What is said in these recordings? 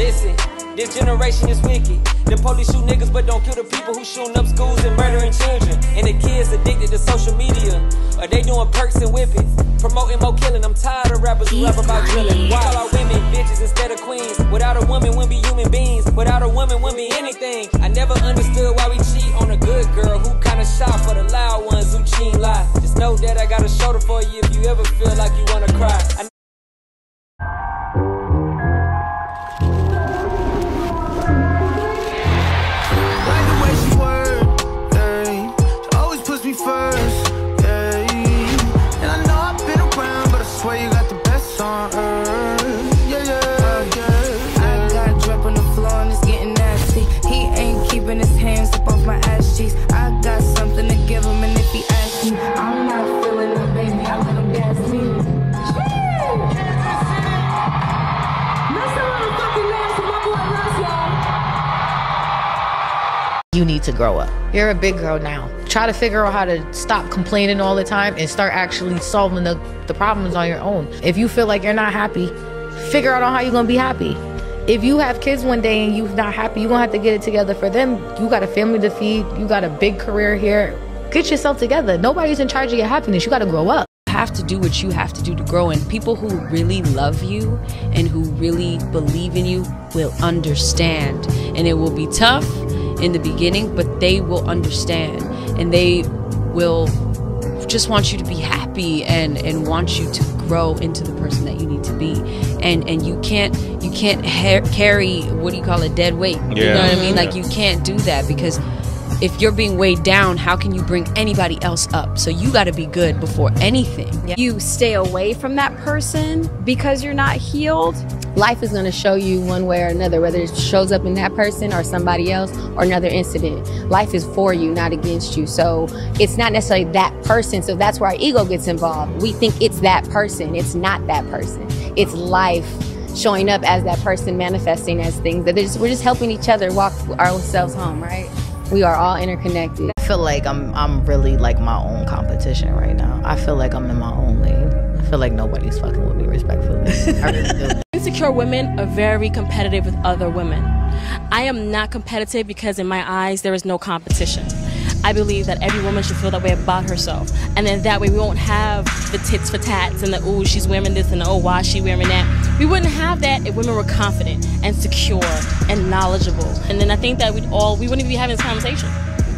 Listen, this generation is wicked. The police shoot niggas, but don't kill the people who shooting up schools and murdering children. And the kids addicted to social media. Are they doing perks and whippets? Promoting more killing. I'm tired of rappers who rap about drilling. Why call our women bitches instead of queens? Without a woman, we be human beings. Without a woman, we be anything. I never understood why we cheat on a good girl who kinda shy for the loud ones who cheat lie. Just know that I got a shoulder for you if you ever feel like you grow up. You're a big girl now. Try to figure out how to stop complaining all the time and start actually solving the, the problems on your own. If you feel like you're not happy, figure out on how you're gonna be happy. If you have kids one day and you're not happy, you're gonna have to get it together for them. You got a family to feed, you got a big career here. Get yourself together. Nobody's in charge of your happiness. You gotta grow up. You have to do what you have to do to grow and people who really love you and who really believe in you will understand and it will be tough in the beginning but they will understand and they will just want you to be happy and and want you to grow into the person that you need to be. And and you can't you can't ha- carry what do you call it dead weight. Yeah. you know what i mean? Like you can't do that because if you're being weighed down how can you bring anybody else up so you got to be good before anything you stay away from that person because you're not healed, life is going to show you one way or another, whether it shows up in that person or somebody else or another incident. Life is for you, not against you. So it's not necessarily that person. So that's where our ego gets involved. We think it's that person. It's not that person. It's life showing up as that person, manifesting as things that just, we're just helping each other walk ourselves home, right? We are all interconnected. I feel like I'm I'm really like my own competition right now. I feel like I'm in my own lane. I feel like nobody's fucking with me respectfully. I really do. Insecure women are very competitive with other women. I am not competitive because, in my eyes, there is no competition. I believe that every woman should feel that way about herself. And then that way we won't have the tits for tats and the, oh, she's wearing this and oh, why is she wearing that. We wouldn't have that if women were confident and secure and knowledgeable. And then I think that we'd all, we wouldn't be having this conversation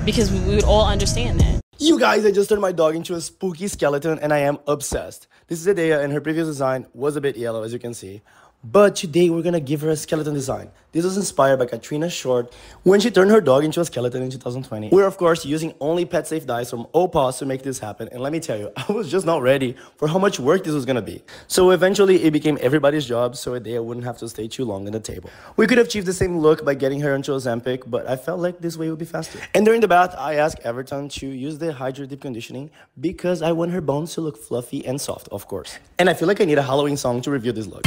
because we, we would all understand that. You guys, I just turned my dog into a spooky skeleton and I am obsessed. This is Adea and her previous design was a bit yellow as you can see. But today we're gonna give her a skeleton design. This was inspired by Katrina Short when she turned her dog into a skeleton in 2020. We're of course using only pet safe dyes from OPAWZ to make this happen and let me tell you, I was just not ready for how much work this was gonna be. So eventually it became everybody's job so Adea wouldn't have to stay too long on the table. We could have achieved the same look by getting her into Ozempic, but I felt like this way would be faster. And during the bath, I asked Everton to use the Hydra Deep Conditioning because I want her bones to look fluffy and soft, of course. And I feel like I need a Halloween song to review this look.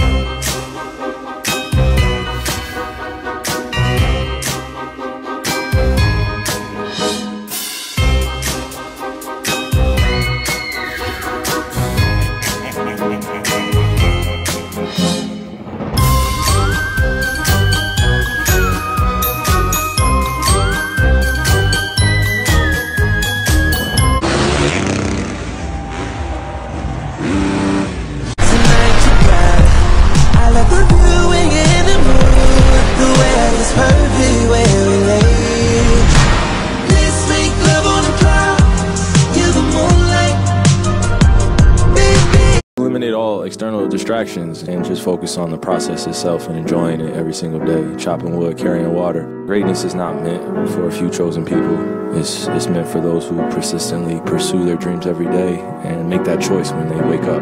External distractions and just focus on the process itself and enjoying it every single day. Chopping wood, carrying water. Greatness is not meant for a few chosen people. It's, it's meant for those who persistently pursue their dreams every day and make that choice when they wake up.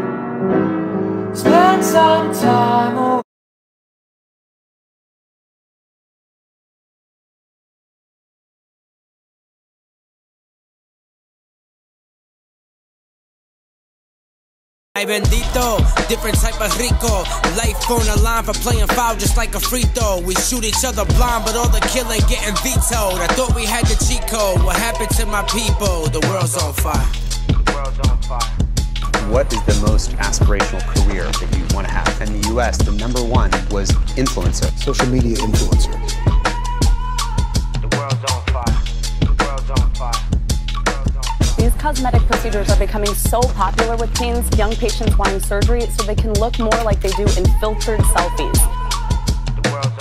Spend some time Ay bendito, different type of rico. Life on the line for playing foul just like a free throw. We shoot each other blind, but all the killing getting vetoed. I thought we had the cheat code. What happened to my people? The world's on fire. The world's on fire. what is the most aspirational career that you want to have? In the US, the number one was influencer. Social media influencer. Cosmetic procedures are becoming so popular with teens, young patients wanting surgery so they can look more like they do in filtered selfies.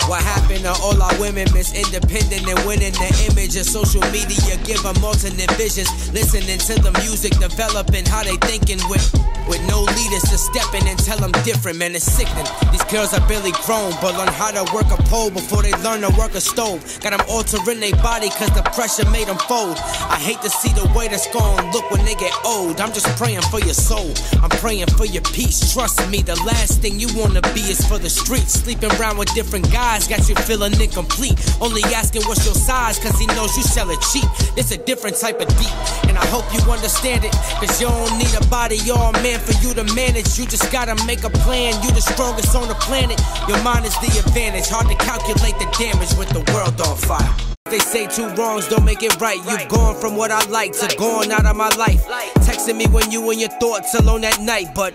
What happened to all our women? Miss Independent and winning the image of social media. Give them alternate visions. Listening to the music, developing how they thinking with with no leaders to step in and tell them different. Man, it's sickening. These girls are barely grown, but learn how to work a pole before they learn to work a stove. Got them altering their body cause the pressure made them fold. I hate to see the way that's gonna look when they get old. I'm just praying for your soul. I'm praying for your peace. Trust me, the last thing you wanna be is for the streets. Sleeping around with different guys got you feeling incomplete. Only asking what's your size cause he knows you sell it cheap. It's a different type of deep. And I hope you understand it. Cause you don't need a body or a man for you to manage. You just gotta make a plan. You the strongest on the planet. Your mind is the advantage. Hard to calculate the damage with the world on fire. They say two wrongs don't make it right. You've gone from what I like to gone out of my life. Texting me when you and your thoughts alone at night, but.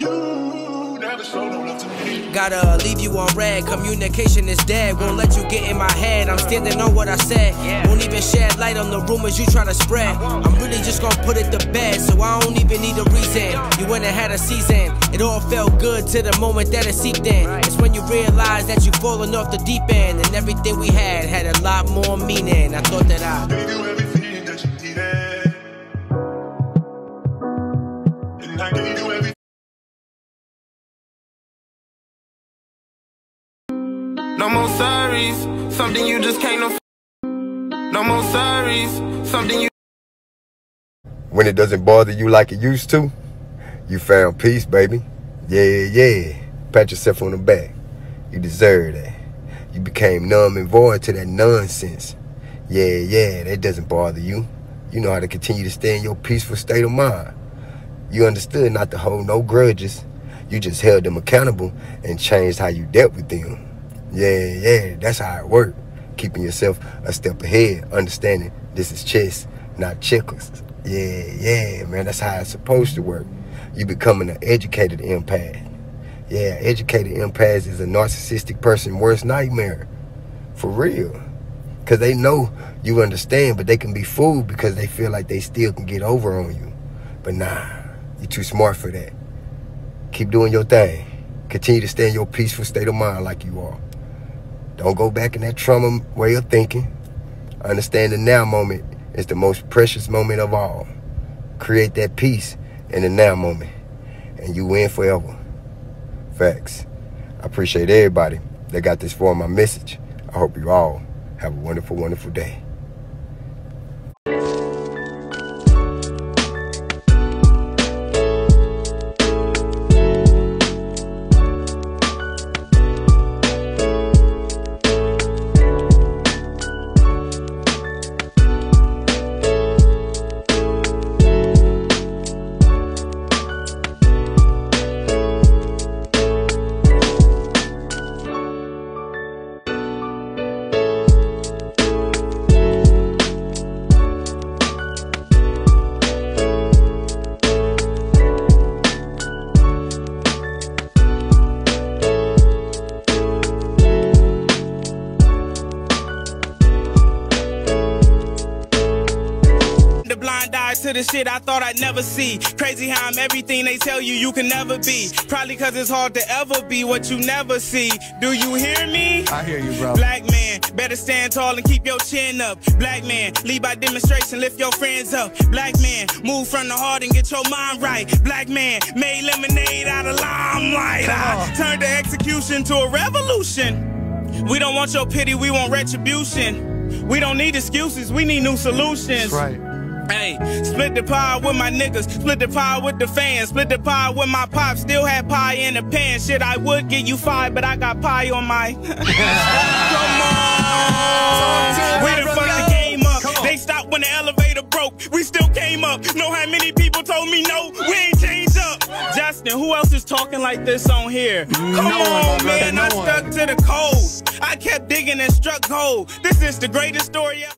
Gotta leave you on red. Communication is dead. Won't let you get in my head. I'm standing on what I said. Won't even shed light on the rumors you try to spread. I'm really just gonna put it to bed, so I don't even need a reason. You went and had a season. It all felt good to the moment that it seeped in. It's when you realize that you've fallen off the deep end, and everything we had had a lot more meaning. I thought that I. No something you just can't afford. No more sorries, something you. When it doesn't bother you like it used to, you found peace, baby. Yeah, yeah. Pat yourself on the back. You deserve that. You became numb and void to that nonsense. Yeah, yeah, that doesn't bother you. You know how to continue to stay in your peaceful state of mind. You understood not to hold no grudges. You just held them accountable and changed how you dealt with them. Yeah, yeah, that's how it worked. Keeping yourself a step ahead, understanding this is chess, not checkers. Yeah, yeah, man, that's how it's supposed to work. You becoming an educated empath. Yeah, educated empath is a narcissistic person's worst nightmare. For real. Because they know you understand, but they can be fooled because they feel like they still can get over on you. But nah, you're too smart for that. Keep doing your thing. Continue to stay in your peaceful state of mind like you are. Don't go back in that trauma way of thinking. Understand the now moment is the most precious moment of all. Create that peace in the now moment, and you win forever. Facts. I appreciate everybody that got this for my message. I hope you all have a wonderful, wonderful day. Shit I thought I'd never see. Crazy how I'm everything they tell you you can never be. Probably cause it's hard to ever be what you never see. Do you hear me? I hear you, bro. Black man, better stand tall and keep your chin up. Black man, lead by demonstration, lift your friends up. Black man, move from the heart and get your mind right. Black man, made lemonade out of limelight. I turned the execution to a revolution. We don't want your pity, we want retribution. We don't need excuses, we need new solutions. That's right. Hey, split the pie with my niggas, split the pie with the fans, split the pie with my pop. Still had pie in the pan. Shit, I would get you five, but I got pie on my. Come on. We done fucked the game up. They stopped when the elevator broke. We still came up. Know how many people told me no? We ain't changed up. Justin, who else is talking like this on here? Come No on, my man. brother, I no one. stuck to the code. I kept digging and struck gold. This is the greatest story ever.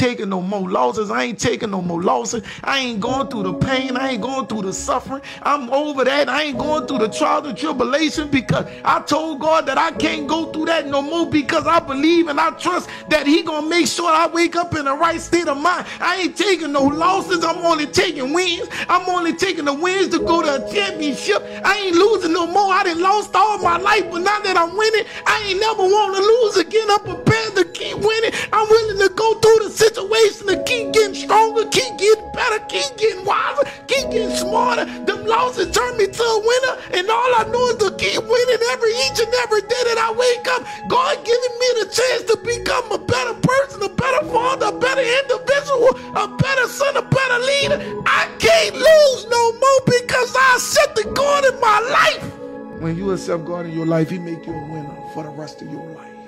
Taking no more losses. I ain't taking no more losses. I ain't going through the pain. I ain't going through the suffering. I'm over that. I ain't going through the trials and tribulation because I told God that I can't go through that no more because I believe and I trust that He gonna make sure I wake up in the right state of mind. I ain't taking no losses. I'm only taking wins. I'm only taking the wins to go to a championship. I ain't losing no more. I done lost all my life, but now that I'm winning, I ain't never want to lose again. I'm prepared to keep winning. I'm willing to go through the situation to keep getting stronger, keep getting better, keep getting wiser, keep getting smarter. Them losses turn me to a winner, and all I know is to keep winning every each and every day that I wake up. God giving me the chance to become a better person, a better father, a better individual, a better son, a better leader. I can't lose no more because I accepted God in my life. When you accept God in your life, He make you a winner for the rest of your life.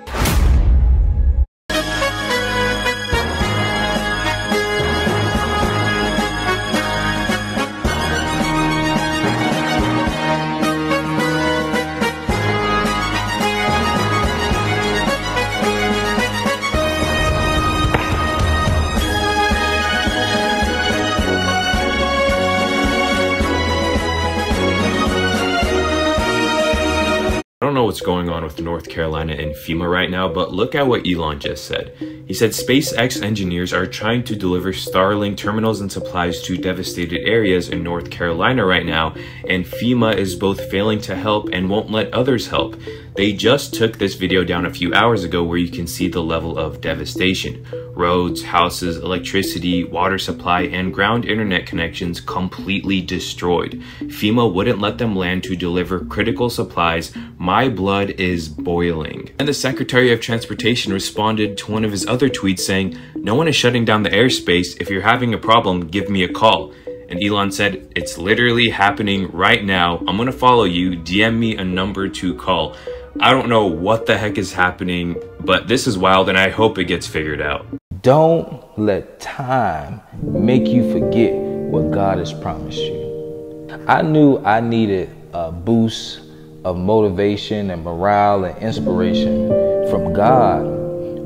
What's going on with North Carolina and FEMA right now, but look at what Elon just said. He said SpaceX engineers are trying to deliver Starlink terminals and supplies to devastated areas in North Carolina right now, and FEMA is both failing to help and won't let others help. They just took this video down a few hours ago where you can see the level of devastation. Roads, houses, electricity, water supply, and ground internet connections completely destroyed. FEMA wouldn't let them land to deliver critical supplies. My blood is boiling. And the Secretary of Transportation responded to one of his other tweets saying, No one is shutting down the airspace. If you're having a problem, give me a call. And Elon said, It's literally happening right now. I'm gonna follow you. DM me a number to call. I don't know what the heck is happening, but this is wild and I hope it gets figured out. Don't let time make you forget what God has promised you. I knew I needed a boost of motivation and morale and inspiration from God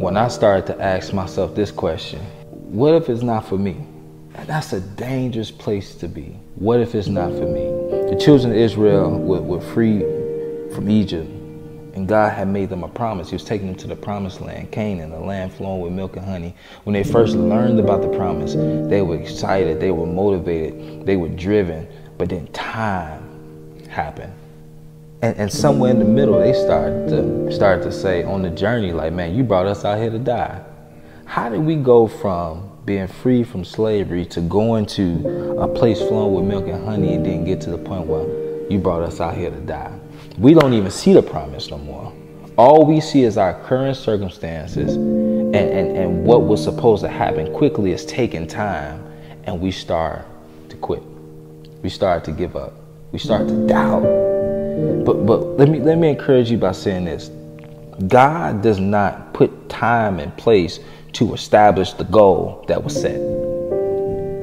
when I started to ask myself this question What if it's not for me? That's a dangerous place to be. What if it's not for me? The children of Israel were, were free from Egypt and God had made them a promise. He was taking them to the promised land, Canaan, a land flowing with milk and honey. When they first learned about the promise, they were excited, they were motivated, they were driven. But then time happened. And, and somewhere in the middle, they started to start to say on the journey, like, man, you brought us out here to die. How did we go from being free from slavery to going to a place flowing with milk and honey and then get to the point where you brought us out here to die? we don't even see the promise no more. All we see is our current circumstances and, and, and what was supposed to happen quickly is taking time and we start to quit. We start to give up. We start to doubt. But but let me let me encourage you by saying this. God does not put time in place to establish the goal that was set.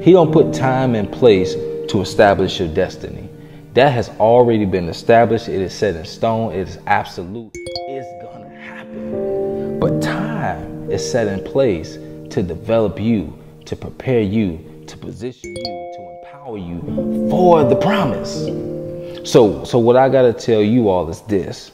He don't put time in place to establish your destiny. That has already been established. It is set in stone. It is absolute. It's to happen. But time is set in place to develop you, to prepare you, to position you, to empower you for the promise. So, so what I got to tell you all is this.